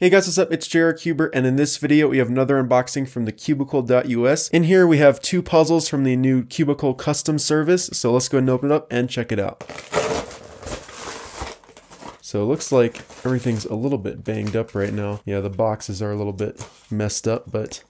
Hey guys, what's up? It's JRCuber, and in this video we have another unboxing from the Cubicle.us. In here we have two puzzles from the new Cubicle custom service, so let's go ahead and open it up and check it out. So it looks like everything's a little bit banged up right now. Yeah, the boxes are a little bit messed up, but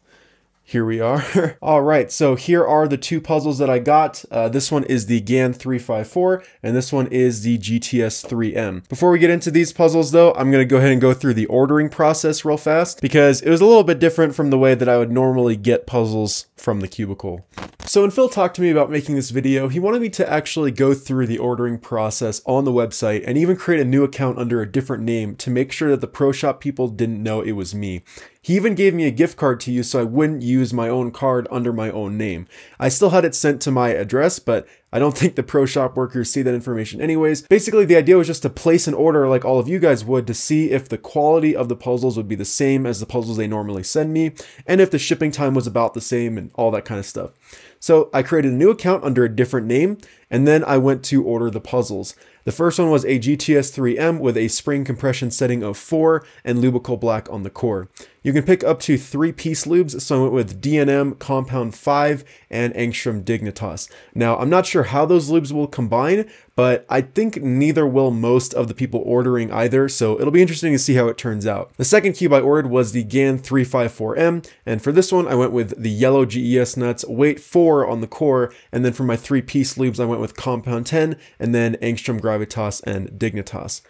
here we are. All right, so here are the two puzzles that I got. Uh, this one is the GAN 354, and this one is the GTS 3M. Before we get into these puzzles though, I'm gonna go ahead and go through the ordering process real fast, because it was a little bit different from the way that I would normally get puzzles from the cubicle. So when Phil talked to me about making this video, he wanted me to actually go through the ordering process on the website and even create a new account under a different name to make sure that the Pro Shop people didn't know it was me. He even gave me a gift card to use so I wouldn't use my own card under my own name. I still had it sent to my address, but I don't think the pro shop workers see that information anyways. Basically, the idea was just to place an order like all of you guys would to see if the quality of the puzzles would be the same as the puzzles they normally send me, and if the shipping time was about the same and all that kind of stuff. So I created a new account under a different name, and then I went to order the puzzles. The first one was a GTS 3M with a spring compression setting of 4 and Lubicle Black on the core. You can pick up to 3 piece lubes, so I went with DNM Compound 5 and Angstrom Dignitas. Now, I'm not sure how those lubes will combine, but I think neither will most of the people ordering either, so it'll be interesting to see how it turns out. The second cube I ordered was the GAN 354M, and for this one I went with the yellow GES nuts, weight 4 on the core, and then for my 3 piece lubes I went with Compound 10, and then Angstrom Gravitas and Dignitas.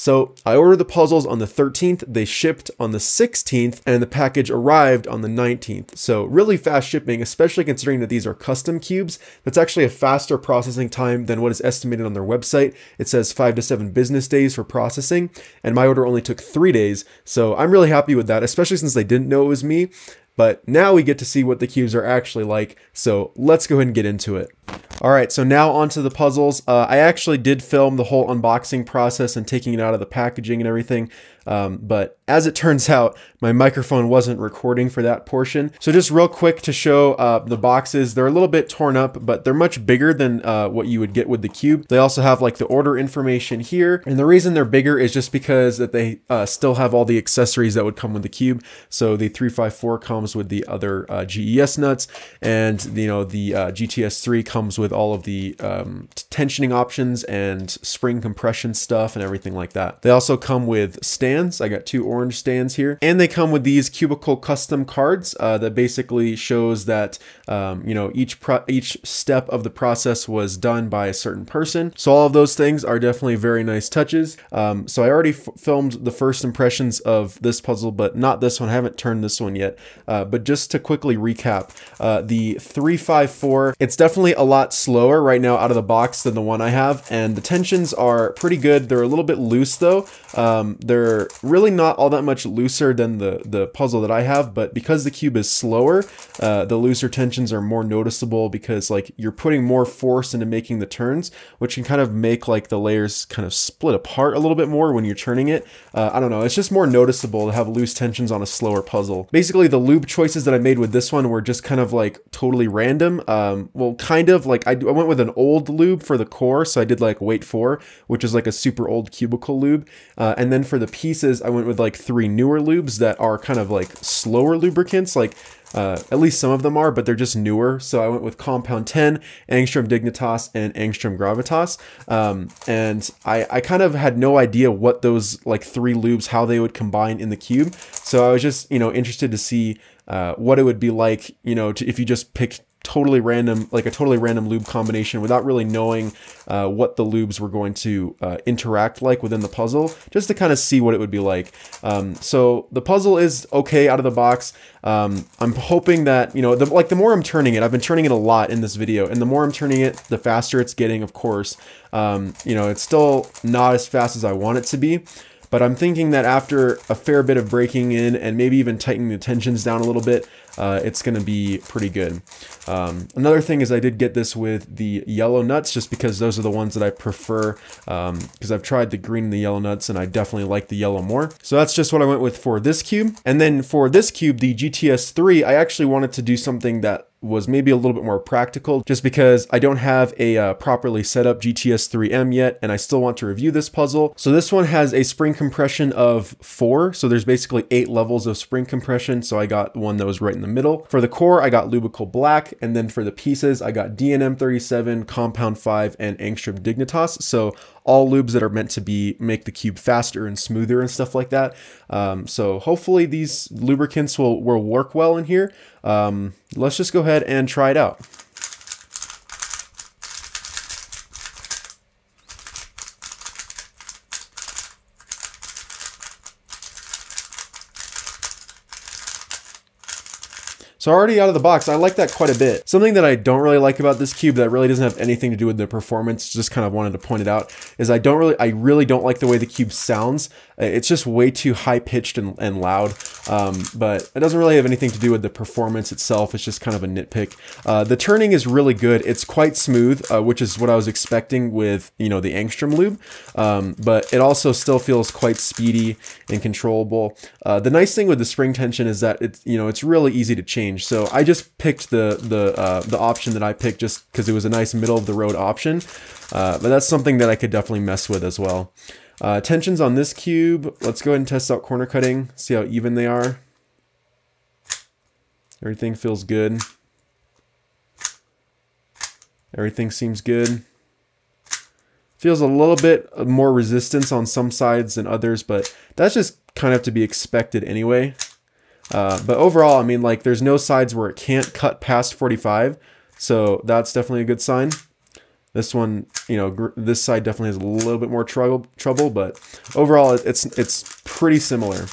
So I ordered the puzzles on the 13th, they shipped on the 16th, and the package arrived on the 19th. So really fast shipping, especially considering that these are custom cubes. That's actually a faster processing time than what is estimated on their website. It says five to seven business days for processing, and my order only took three days. So I'm really happy with that, especially since they didn't know it was me. But now we get to see what the cubes are actually like, so let's go ahead and get into it. All right, so now onto the puzzles. Uh, I actually did film the whole unboxing process and taking it out of the packaging and everything, um, but as it turns out, my microphone wasn't recording for that portion. So just real quick to show uh, the boxes, they're a little bit torn up, but they're much bigger than uh, what you would get with the cube. They also have like the order information here, and the reason they're bigger is just because that they uh, still have all the accessories that would come with the cube. So the 354 comes with the other uh, GES nuts, and you know the uh, GTS 3 comes with all of the um, tensioning options and spring compression stuff and everything like that. They also come with stands. I got two orange stands here. And they come with these cubicle custom cards uh, that basically shows that, um, you know, each, each step of the process was done by a certain person. So all of those things are definitely very nice touches. Um, so I already filmed the first impressions of this puzzle, but not this one. I haven't turned this one yet. Uh, but just to quickly recap, uh, the 354, it's definitely a lot slower right now out of the box than the one I have, and the tensions are pretty good. They're a little bit loose though. Um, they're really not all that much looser than the, the puzzle that I have, but because the cube is slower, uh, the looser tensions are more noticeable because like you're putting more force into making the turns, which can kind of make like the layers kind of split apart a little bit more when you're turning it. Uh, I don't know, it's just more noticeable to have loose tensions on a slower puzzle. Basically, the lube choices that I made with this one were just kind of like totally random. Um, well, kind of like I, I went with an old lube for the core, so I did like weight 4, which is like a super old cubicle lube. Uh, and then for the pieces, I went with like three newer lubes that are kind of like slower lubricants, like uh, at least some of them are, but they're just newer. So I went with Compound 10, Angstrom Dignitas, and Angstrom Gravitas. Um, and I, I kind of had no idea what those like three lubes, how they would combine in the cube. So I was just, you know, interested to see uh, what it would be like, you know, to, if you just picked totally random, like a totally random lube combination without really knowing uh, what the lubes were going to uh, interact like within the puzzle, just to kind of see what it would be like. Um, so the puzzle is okay out of the box. Um, I'm hoping that, you know, the, like the more I'm turning it, I've been turning it a lot in this video, and the more I'm turning it, the faster it's getting, of course. Um, you know, it's still not as fast as I want it to be, but I'm thinking that after a fair bit of breaking in and maybe even tightening the tensions down a little bit, uh, it's going to be pretty good. Um, another thing is I did get this with the yellow nuts just because those are the ones that I prefer because um, I've tried the green and the yellow nuts and I definitely like the yellow more. So that's just what I went with for this cube. And then for this cube, the GTS 3, I actually wanted to do something that was maybe a little bit more practical just because I don't have a uh, properly set up GTS 3M yet and I still want to review this puzzle. So this one has a spring compression of four. So there's basically eight levels of spring compression. So I got one that was right in the middle. For the core, I got Lubicle Black. And then for the pieces, I got DNM 37, Compound 5, and Angstrom Dignitas. So all lubes that are meant to be make the cube faster and smoother and stuff like that. Um, so hopefully these lubricants will, will work well in here. Um, let's just go ahead and try it out. So already out of the box, I like that quite a bit. Something that I don't really like about this cube that really doesn't have anything to do with the performance, just kind of wanted to point it out, is I don't really, I really don't like the way the cube sounds. Uh, it's just way too high pitched and, and loud, um, but it doesn't really have anything to do with the performance itself. It's just kind of a nitpick. Uh, the turning is really good. It's quite smooth, uh, which is what I was expecting with, you know, the Angstrom lube, um, but it also still feels quite speedy and controllable. Uh, the nice thing with the spring tension is that it's, you know, it's really easy to change So I just picked the the uh, the option that I picked just because it was a nice middle of the road option. Uh, but that's something that I could definitely mess with as well. Uh, tensions on this cube. Let's go ahead and test out corner cutting. See how even they are. Everything feels good. Everything seems good. Feels a little bit more resistance on some sides than others, but that's just kind of to be expected anyway. Uh, but overall, I mean, like, there's no sides where it can't cut past 45, so that's definitely a good sign. This one, you know, this side definitely has a little bit more trouble, trouble, but overall, it's it's pretty similar.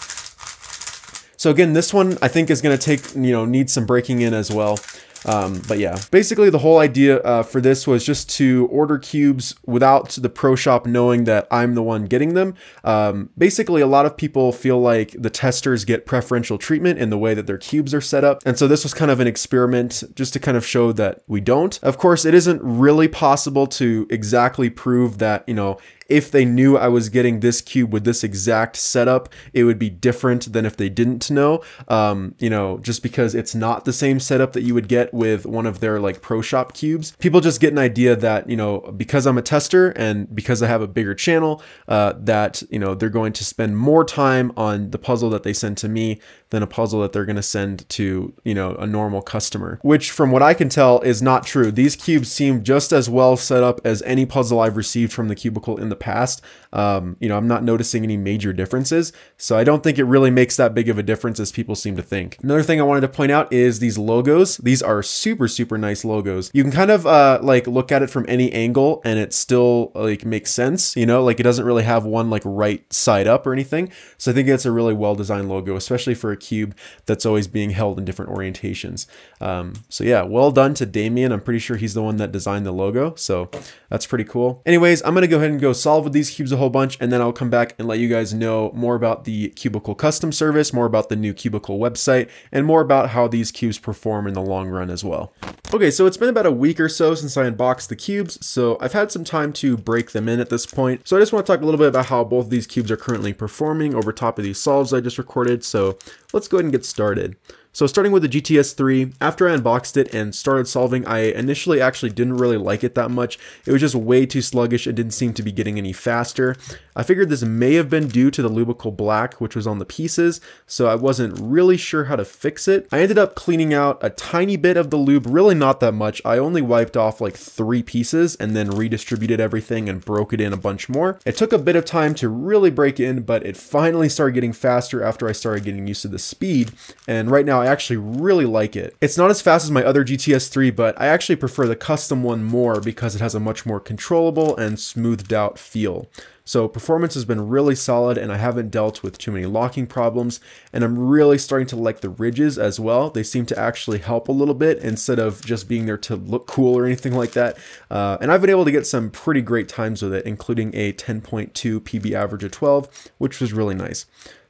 So again, this one I think is going to take, you know, need some breaking in as well. Um, but yeah, basically the whole idea uh, for this was just to order cubes without the pro shop knowing that I'm the one getting them. Um, basically, a lot of people feel like the testers get preferential treatment in the way that their cubes are set up. And so this was kind of an experiment just to kind of show that we don't. Of course, it isn't really possible to exactly prove that, you know, if they knew I was getting this cube with this exact setup, it would be different than if they didn't know. Um, you know, just because it's not the same setup that you would get with one of their like pro shop cubes. People just get an idea that, you know, because I'm a tester and because I have a bigger channel, uh, that, you know, they're going to spend more time on the puzzle that they send to me than a puzzle that they're going to send to, you know, a normal customer, which from what I can tell is not true. These cubes seem just as well set up as any puzzle I've received from the cubicle in the past. Um, you know, I'm not noticing any major differences, so I don't think it really makes that big of a difference as people seem to think. Another thing I wanted to point out is these logos. These are super, super nice logos. You can kind of uh, like look at it from any angle and it still like makes sense, you know, like it doesn't really have one like right side up or anything. So I think it's a really well designed logo, especially for a cube that's always being held in different orientations. Um, so yeah, well done to Damien. I'm pretty sure he's the one that designed the logo. So that's pretty cool. Anyways, I'm to go ahead and go solve with these cubes a whole bunch, and then I'll come back and let you guys know more about the Cubicle custom service, more about the new Cubicle website, and more about how these cubes perform in the long run as well. Okay, so it's been about a week or so since I unboxed the cubes, so I've had some time to break them in at this point. So I just want to talk a little bit about how both of these cubes are currently performing over top of these solves I just recorded, so let's go ahead and get started. So starting with the GTS3, after I unboxed it and started solving, I initially actually didn't really like it that much. It was just way too sluggish and didn't seem to be getting any faster. I figured this may have been due to the Lubicle Black, which was on the pieces, so I wasn't really sure how to fix it. I ended up cleaning out a tiny bit of the lube, really not that much. I only wiped off like three pieces and then redistributed everything and broke it in a bunch more. It took a bit of time to really break in, but it finally started getting faster after I started getting used to the speed, and right now I actually really like it. It's not as fast as my other GTS 3, but I actually prefer the custom one more because it has a much more controllable and smoothed out feel. So performance has been really solid and I haven't dealt with too many locking problems and I'm really starting to like the ridges as well. They seem to actually help a little bit instead of just being there to look cool or anything like that. Uh, and I've been able to get some pretty great times with it, including a 10.2 PB average of 12, which was really nice.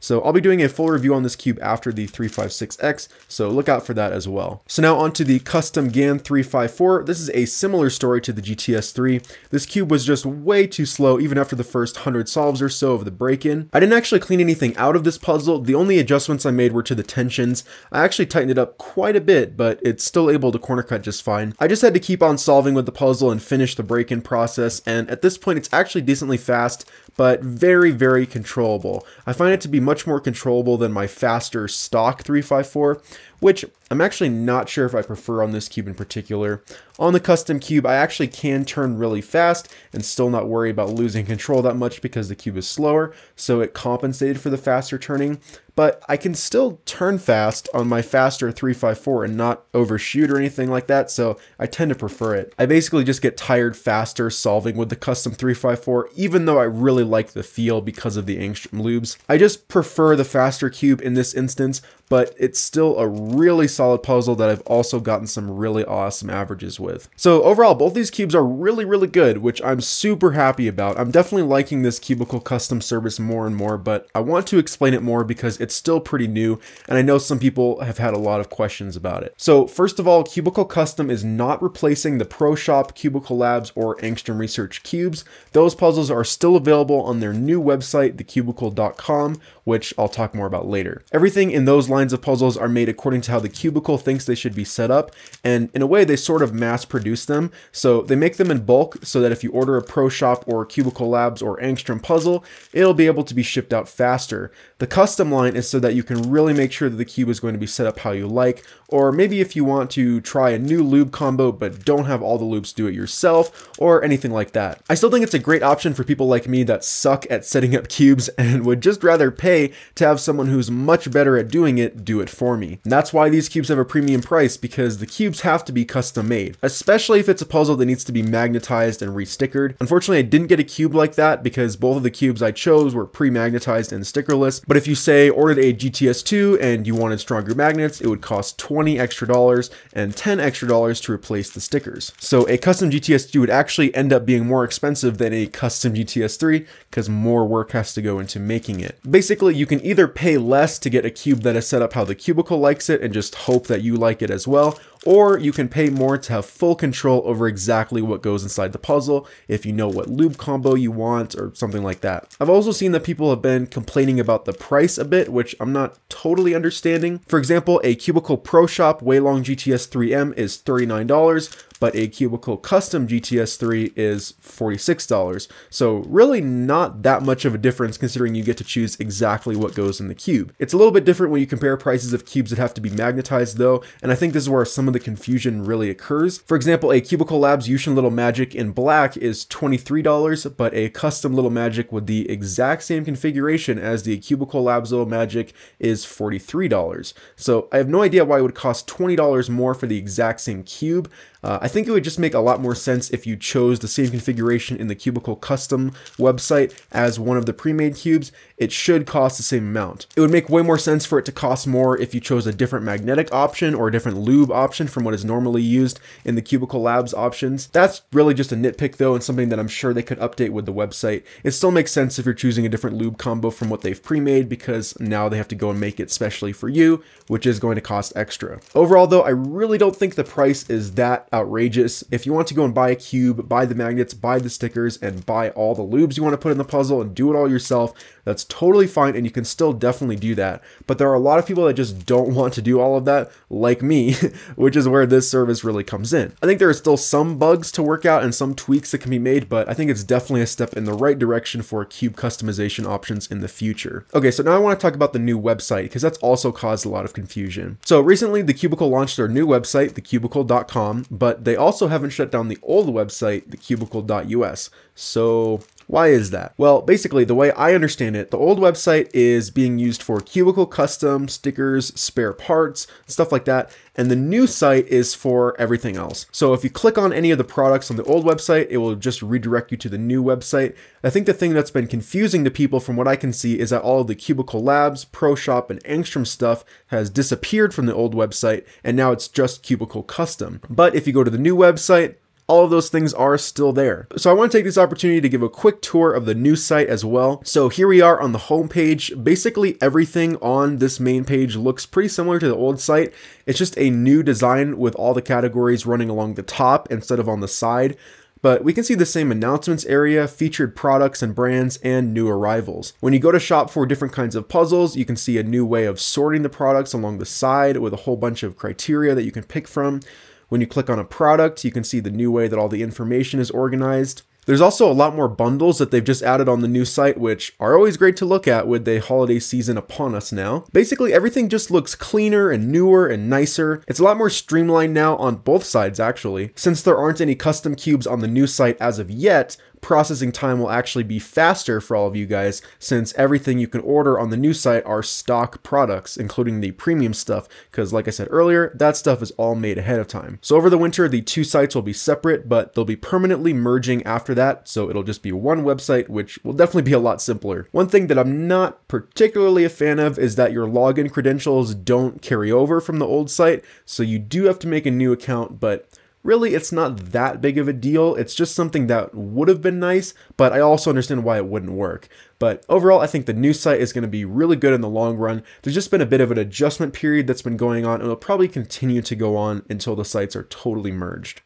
So I'll be doing a full review on this cube after the 356X, so look out for that as well. So now onto the custom GAN 354. This is a similar story to the GTS3. This cube was just way too slow even after the first 100 solves or so of the break-in. I didn't actually clean anything out of this puzzle. The only adjustments I made were to the tensions. I actually tightened it up quite a bit, but it's still able to corner cut just fine. I just had to keep on solving with the puzzle and finish the break-in process, and at this point it's actually decently fast, but very, very controllable. I find it to be much more controllable than my faster stock 354, which I'm actually not sure if I prefer on this cube in particular. On the custom cube, I actually can turn really fast and still not worry about losing control that much because the cube is slower, so it compensated for the faster turning, but I can still turn fast on my faster 354 and not overshoot or anything like that, so I tend to prefer it. I basically just get tired faster solving with the custom 354, even though I really like the feel because of the Angstrom lubes. I just prefer the faster cube in this instance, but it's still a really solid puzzle that I've also gotten some really awesome averages with. So overall, both these cubes are really, really good, which I'm super happy about. I'm definitely liking this Cubicle custom service more and more, but I want to explain it more because it's still pretty new, and I know some people have had a lot of questions about it. So first of all, Cubicle Custom is not replacing the Pro Shop, Cubicle Labs, or Angstrom Research cubes. Those puzzles are still available on their new website, thecubicle.com, which I'll talk more about later. Everything in those lines of puzzles are made according to how the Cubicle thinks they should be set up, and in a way they sort of mass produce them. So they make them in bulk so that if you order a Pro Shop or Cubicle Labs or Angstrom puzzle, it'll be able to be shipped out faster. The custom line is so that you can really make sure that the cube is going to be set up how you like, or maybe if you want to try a new lube combo but don't have all the lubes do it yourself, or anything like that. I still think it's a great option for people like me that suck at setting up cubes and would just rather pay to have someone who's much better at doing it do it for me. And that's why these cubes have a premium price because the cubes have to be custom made, especially if it's a puzzle that needs to be magnetized and restickered. Unfortunately, I didn't get a cube like that because both of the cubes I chose were pre-magnetized and stickerless, but if you say ordered a GTS2 and you wanted stronger magnets, it would cost 20 extra dollars and 10 extra dollars to replace the stickers. So a custom GTS2 would actually end up being more expensive than a custom GTS3 because more work has to go into making it. Basically, you can either pay less to get a cube that is set up how the cubicle likes it and just hope that you like it as well, or you can pay more to have full control over exactly what goes inside the puzzle if you know what lube combo you want or something like that. I've also seen that people have been complaining about the price a bit, which I'm not totally understanding. For example, a Cubicle Pro Shop Weilong GTS 3M is $39, but a Cubicle Custom GTS3 is $46. So really not that much of a difference considering you get to choose exactly what goes in the cube. It's a little bit different when you compare prices of cubes that have to be magnetized though, and I think this is where some of the confusion really occurs. For example, a Cubicle Labs YuXin Little Magic in black is $23, but a custom Little Magic with the exact same configuration as the Cubicle Labs Little Magic is $43. So I have no idea why it would cost $20 more for the exact same cube, uh, I think it would just make a lot more sense if you chose the same configuration in the Cubicle Custom website as one of the pre-made cubes. It should cost the same amount. It would make way more sense for it to cost more if you chose a different magnetic option or a different lube option from what is normally used in the Cubicle Labs options. That's really just a nitpick though and something that I'm sure they could update with the website. It still makes sense if you're choosing a different lube combo from what they've pre-made because now they have to go and make it specially for you, which is going to cost extra. Overall though, I really don't think the price is that outrageous. If you want to go and buy a cube, buy the magnets, buy the stickers, and buy all the lubes you want to put in the puzzle and do it all yourself, that's totally fine and you can still definitely do that. But there are a lot of people that just don't want to do all of that, like me, which is where this service really comes in. I think there are still some bugs to work out and some tweaks that can be made, but I think it's definitely a step in the right direction for cube customization options in the future. Okay, so now I want to talk about the new website because that's also caused a lot of confusion. So recently, the Cubicle launched their new website, thecubicle.com, but but they also haven't shut down the old website, thecubicle.us. So why is that? Well, basically, the way I understand it, the old website is being used for cubicle custom, stickers, spare parts, stuff like that, and the new site is for everything else. So if you click on any of the products on the old website, it will just redirect you to the new website. I think the thing that's been confusing to people from what I can see is that all of the Cubicle Labs, Pro Shop, and Angstrom stuff has disappeared from the old website, and now it's just Cubicle Custom. But if you go to the new website, all of those things are still there. So I want to take this opportunity to give a quick tour of the new site as well. So here we are on the homepage. Basically everything on this main page looks pretty similar to the old site. It's just a new design with all the categories running along the top instead of on the side but we can see the same announcements area, featured products and brands, and new arrivals. When you go to shop for different kinds of puzzles, you can see a new way of sorting the products along the side with a whole bunch of criteria that you can pick from. When you click on a product, you can see the new way that all the information is organized. There's also a lot more bundles that they've just added on the new site, which are always great to look at with the holiday season upon us now. Basically, everything just looks cleaner and newer and nicer. It's a lot more streamlined now on both sides, actually. Since there aren't any custom cubes on the new site as of yet, processing time will actually be faster for all of you guys since everything you can order on the new site are stock products, including the premium stuff, because like I said earlier, that stuff is all made ahead of time. So over the winter, the two sites will be separate, but they'll be permanently merging after that, so it'll just be one website, which will definitely be a lot simpler. One thing that I'm not particularly a fan of is that your login credentials don't carry over from the old site, so you do have to make a new account, but really it's not that big of a deal. It's just something that would have been nice, but I also understand why it wouldn't work. But overall, I think the new site is going to be really good in the long run. There's just been a bit of an adjustment period that's been going on and it'll probably continue to go on until the sites are totally merged.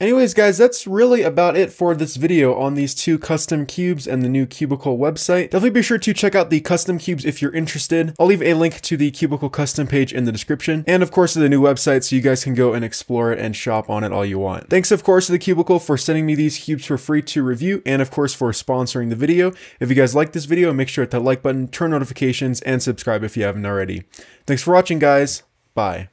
Anyways, guys, that's really about it for this video on these two custom cubes and the new Cubicle website. Definitely be sure to check out the custom cubes if you're interested. I'll leave a link to the Cubicle custom page in the description, and of course to the new website so you guys can go and explore it and shop on it all you want. Thanks, of course, to the Cubicle for sending me these cubes for free to review, and of course for sponsoring the video. If you guys like this video, make sure to hit that like button, turn notifications, and subscribe if you haven't already. Thanks for watching, guys. Bye.